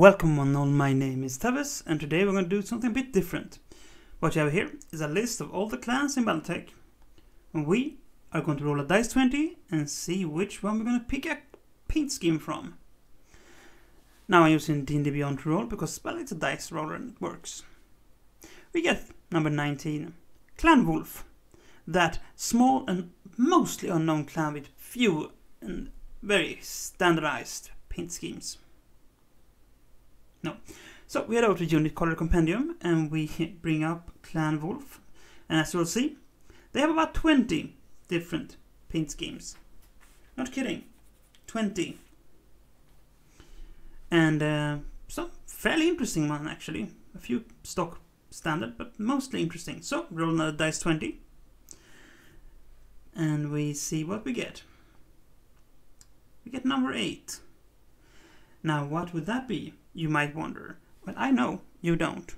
Welcome one all, my name is Tawess and today we're going to do something a bit different. What you have here is a list of all the clans in Battletech and we are going to roll a dice 20 and see which one we're going to pick a paint scheme from. Now I'm using D&D Beyond to roll because well it's a dice roller and it works. We get number 19, Clan Wolf. That small and mostly unknown clan with few and very standardized paint schemes. So we head over to Unit Color Compendium and we bring up Clan Wolf. And as you'll see, they have about 20 different paint schemes. Not kidding. 20. And uh, some fairly interesting one actually. A few stock standard, but mostly interesting. So roll another dice 20. And we see what we get. We get number 8. Now what would that be? you might wonder. Well, I know, you don't.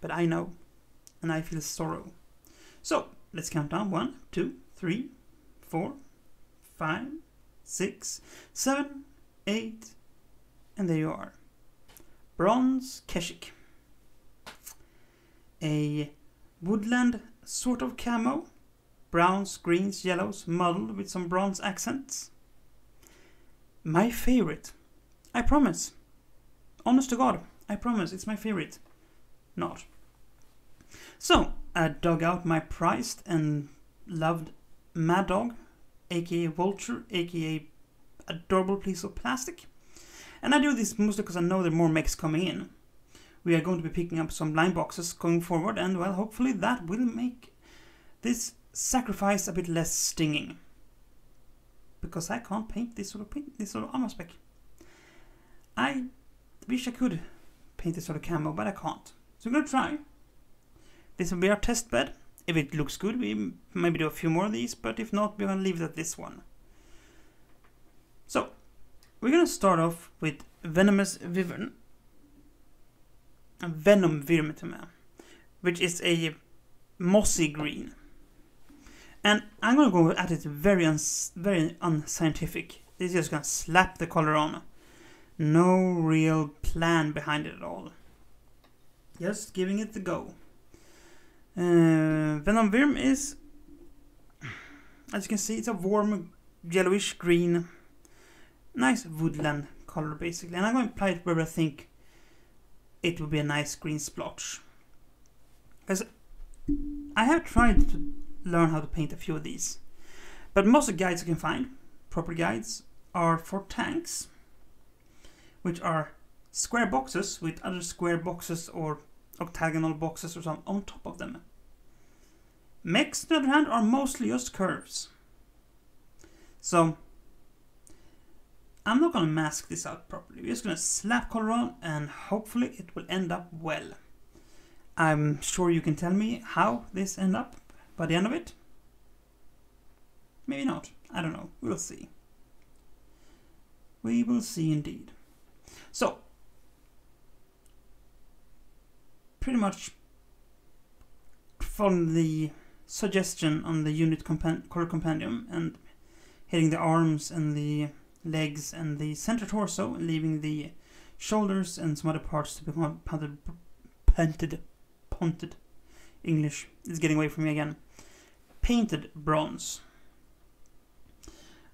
But I know, and I feel sorrow. So, let's count down. One, two, three, four, five, six, seven, eight, and there you are. Bronze Keshik. A woodland sort of camo. Browns, greens, yellows, muddled with some bronze accents. My favorite. I promise. Honest to God, I promise, it's my favorite. Not. So, I dug out my prized and loved Mad Dog, aka Vulture, aka adorable piece of plastic. And I do this mostly because I know there are more mechs coming in. We are going to be picking up some blind boxes going forward, and well, hopefully that will make this sacrifice a bit less stinging. Because I can't paint this sort of paint, this sort of armor spec. I wish I could paint this sort of camo, but I can't. So I'm gonna try. This will be our test bed. If it looks good, we maybe do a few more of these, but if not, we're gonna leave it at this one. So, we're gonna start off with Venomous Wyvern. A Venom Virmitama, which is a mossy green. And I'm gonna go at it very, very unscientific. This is just gonna slap the color on no real plan behind it at all. Just giving it the go. Uh, Venom Wyrm is, as you can see, it's a warm yellowish green, nice woodland color basically. And I'm going to apply it where I think it will be a nice green splotch. Because I have tried to learn how to paint a few of these. But most of the guides I can find, proper guides, are for tanks which are square boxes with other square boxes or octagonal boxes or something on top of them. Mechs, on the other hand, are mostly just curves. So, I'm not going to mask this out properly. We're just going to slap color on and hopefully it will end up well. I'm sure you can tell me how this end up by the end of it. Maybe not. I don't know. We'll see. We will see indeed. So, pretty much from the suggestion on the unit compen core compendium and hitting the arms and the legs and the center torso, leaving the shoulders and some other parts to become punted, punted, punted. English is getting away from me again. Painted bronze.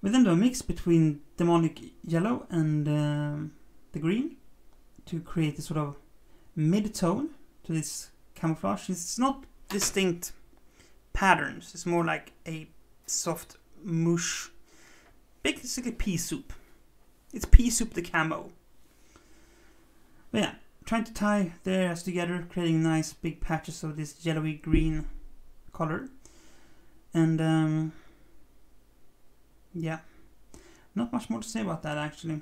We then do a mix between demonic yellow and um, the green to create a sort of mid-tone to this camouflage. It's not distinct patterns. It's more like a soft mush. Basically pea soup. It's pea soup the camo. But yeah, trying to tie the areas together, creating nice big patches of this yellowy green color. And um, yeah, not much more to say about that actually.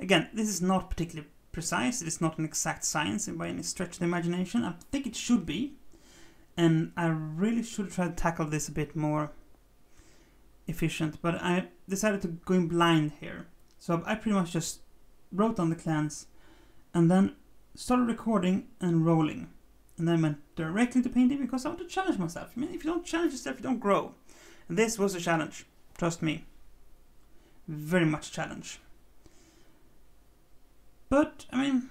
Again, this is not particularly precise. It is not an exact science by any stretch of the imagination. I think it should be. And I really should try to tackle this a bit more efficient. But I decided to go in blind here. So I pretty much just wrote down the clans and then started recording and rolling. And then went directly to painting because I want to challenge myself. I mean, if you don't challenge yourself, you don't grow. And this was a challenge. Trust me. Very much challenge. But, I mean,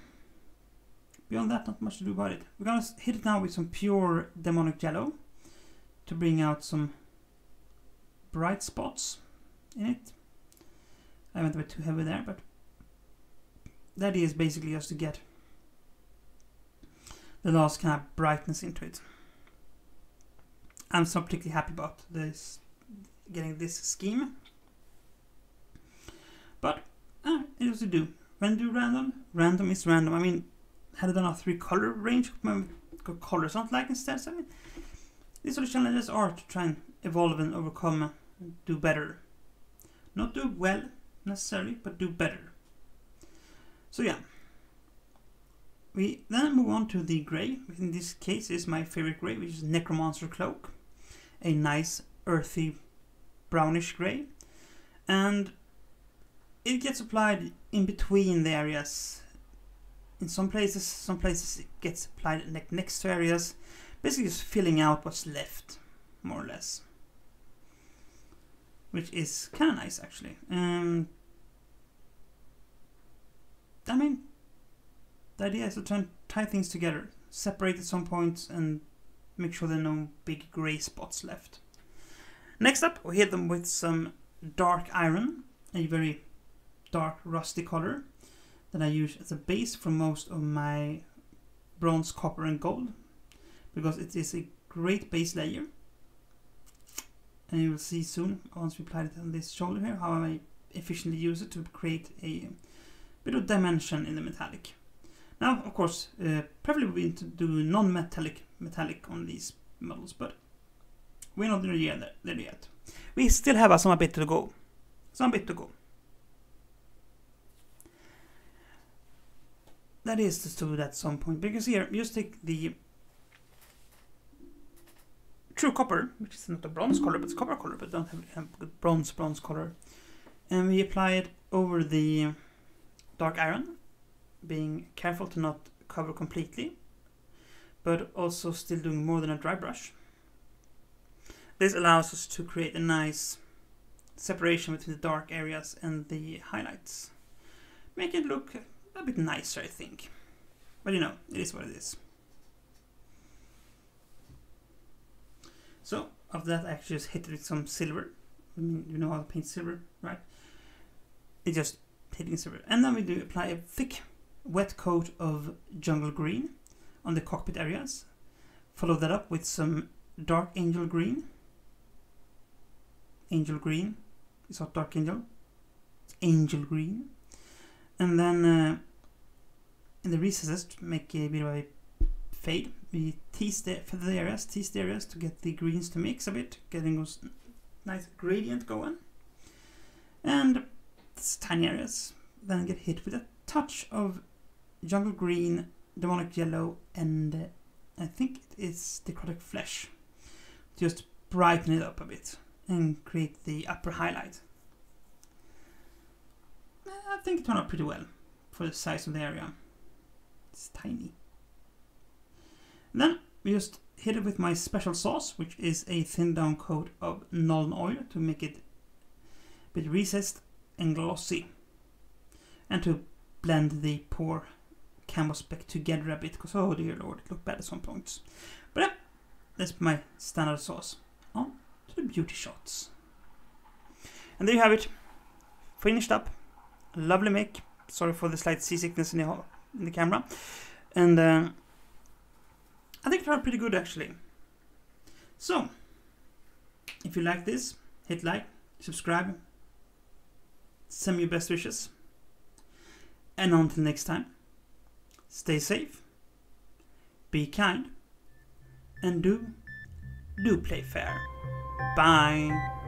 beyond that, not much to do about it. We're gonna hit it now with some pure demonic yellow to bring out some bright spots in it. I went a bit too heavy there, but idea is basically just to get the last kind of brightness into it. I'm so particularly happy about this, getting this scheme. But, uh, it was to do. When do random? Random is random. I mean, had I done a three color range, got colors not like instead. So I mean, these sort of challenges are to try and evolve and overcome and do better. Not do well necessarily, but do better. So yeah. We then move on to the grey, in this case is my favorite grey, which is Necromancer Cloak. A nice earthy brownish grey. And it gets applied in between the areas. In some places, some places it gets applied like next to areas, basically just filling out what's left, more or less. Which is kind of nice, actually. Um, I mean, the idea is to tie things together, separate at some points, and make sure there are no big grey spots left. Next up, we hit them with some dark iron, a very dark rusty color that I use as a base for most of my bronze, copper and gold because it is a great base layer and you will see soon once we apply it on this shoulder here how I efficiently use it to create a bit of dimension in the metallic. Now, of course, uh, we need to do non-metallic metallic on these models, but we're not there yet. There yet. We still have some bit to go. Some bit to go. That is to do at some point because here, just take the true copper, which is not a bronze color, but it's copper color, but don't have, have bronze bronze color, and we apply it over the dark iron, being careful to not cover completely, but also still doing more than a dry brush. This allows us to create a nice separation between the dark areas and the highlights. Make it look a bit nicer, I think. But you know, it is what it is. So, after that I actually just hit it with some silver. I mean, you know how to paint silver, right? It just hitting silver. And then we do apply a thick wet coat of jungle green on the cockpit areas. Follow that up with some dark angel green. Angel green. It's not dark angel. It's angel green. And then uh, in the recesses to make a bit of a fade, we tease the, the areas, tease the areas to get the greens to mix a bit, getting those nice gradient going. And tiny areas then get hit with a touch of jungle green, demonic yellow, and uh, I think it is necrotic flesh. Just brighten it up a bit and create the upper highlight. I think it turned out pretty well for the size of the area. It's tiny. then we just hit it with my special sauce, which is a thin down coat of Nuln oil to make it a bit recessed and glossy. And to blend the poor camo back together a bit, because oh dear lord, it looked bad at some points. But yeah, that's my standard sauce. On to the beauty shots. And there you have it. Finished up. Lovely make. Sorry for the slight seasickness in the, in the camera. And uh, I think it turned pretty good actually. So, if you like this, hit like, subscribe, send me your best wishes. And until next time, stay safe, be kind, and do, do play fair. Bye.